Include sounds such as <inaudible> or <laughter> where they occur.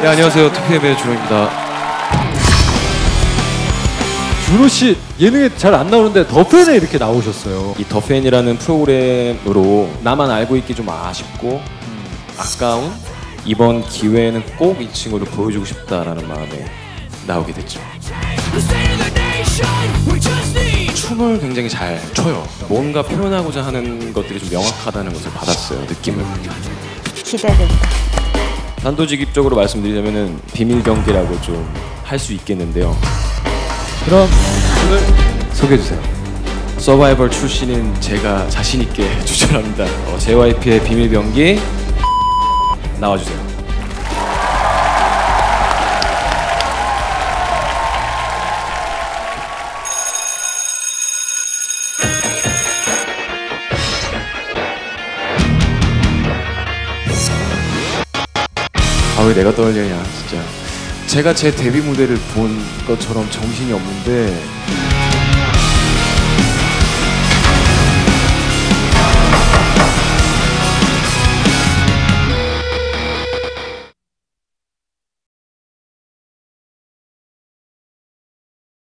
네, 안녕하세요. 투피엠의 준호입니다. 준호 씨 예능에 잘 안 나오는데 더 팬에 이렇게 나오셨어요. 이 더팬이라는 프로그램으로 나만 알고 있기 좀 아쉽고 아까운 이번 기회에는 꼭 이 친구를 보여주고 싶다라는 마음에 나오게 됐죠. 춤을 굉장히 잘 춰요. 뭔가 표현하고자 하는 것들이 좀 명확하다는 것을 받았어요. 느낌을. 기대된다. 단도직입적으로 말씀드리자면은 비밀 경기라고 좀 할 수 있겠는데요. 그럼 오늘 소개해 주세요. 서바이벌 출신인 제가 자신 있게 <laughs> 추천합니다. 어, JYP의 비밀 병기 나와주세요. 아 왜 내가 떨리냐 진짜. 제가 제 데뷔 무대를 본 것처럼 정신이 없는데